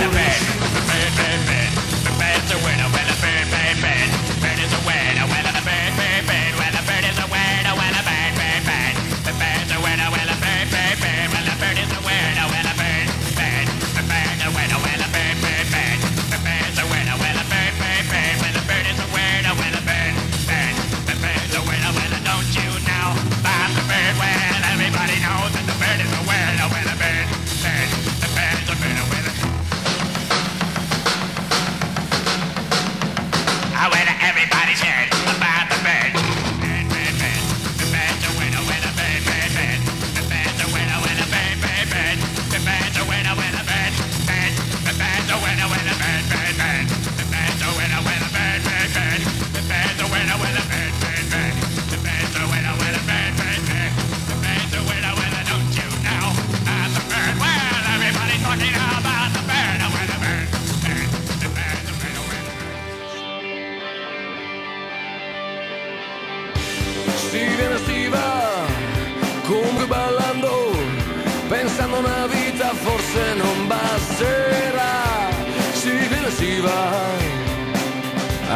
Elizabeth. forse non basterà, si viene si va,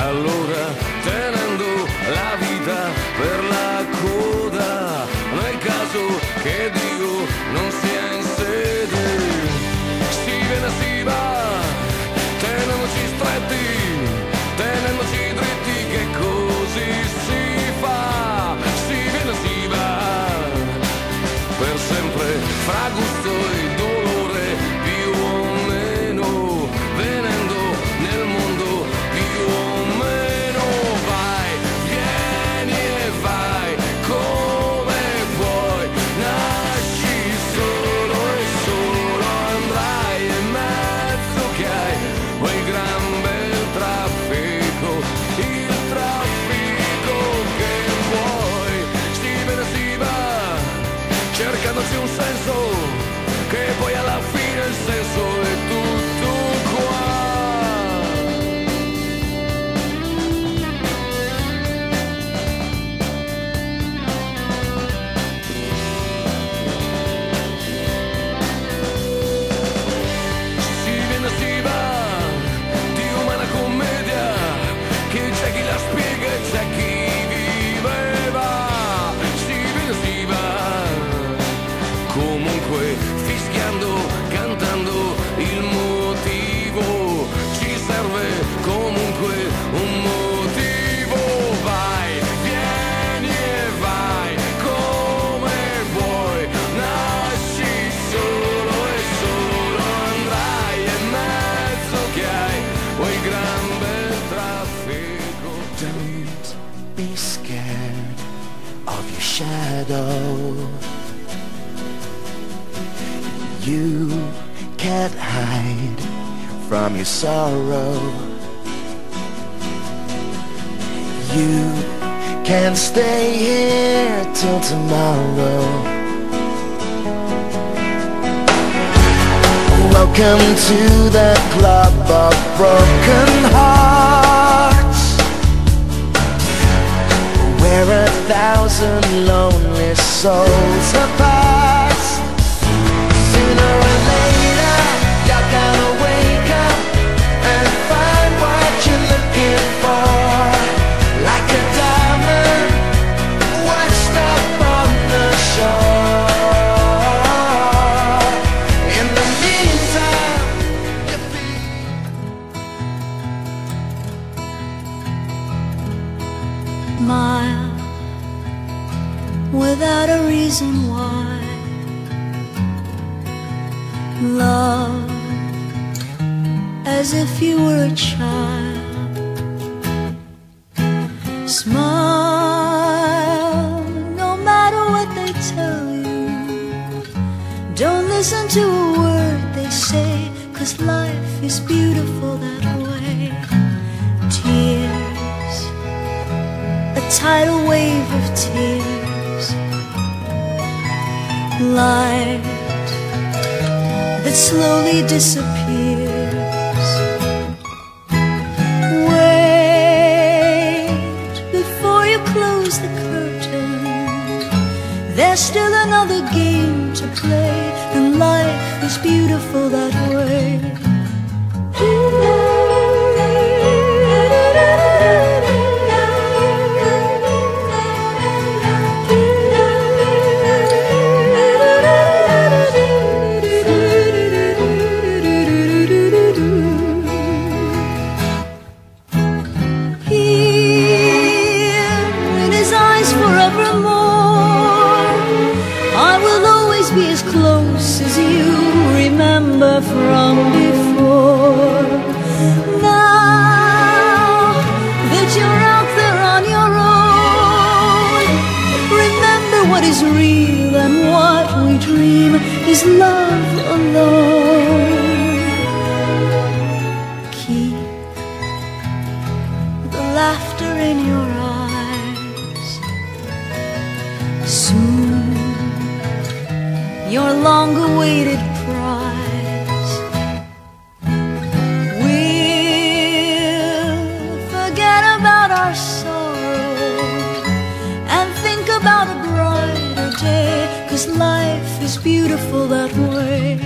allora tenendo la vita per la coda, nel caso che Dio non sia in sede, si viene si va, tenendoci stretti, tenendoci dritti che così si fa, si viene si va, per sempre fra gusto e dolore. il motivo, ci serve comunque un motivo, vai, vieni e vai come vuoi, nasci solo e solo andrai e mezzo che hai, quel gran bel traffico. Don't be scared of your shadow. You sorrow. You can stay here till tomorrow. Welcome to the club of broken hearts Where a thousand lonely souls apart reason why. Love as if you were a child. Smile no matter what they tell you. Don't listen to a word they say, cause life is beautiful that way. Tears a tidal wave of tears light that slowly disappears. Wait before you close the curtain. There's still another game to play and life is beautiful that way remember from before. Now that you're out there on your own Remember what is real and what we dream Is love alone. Keep the laughter in your eyes. Soon your long-awaited Cause life is beautiful that way.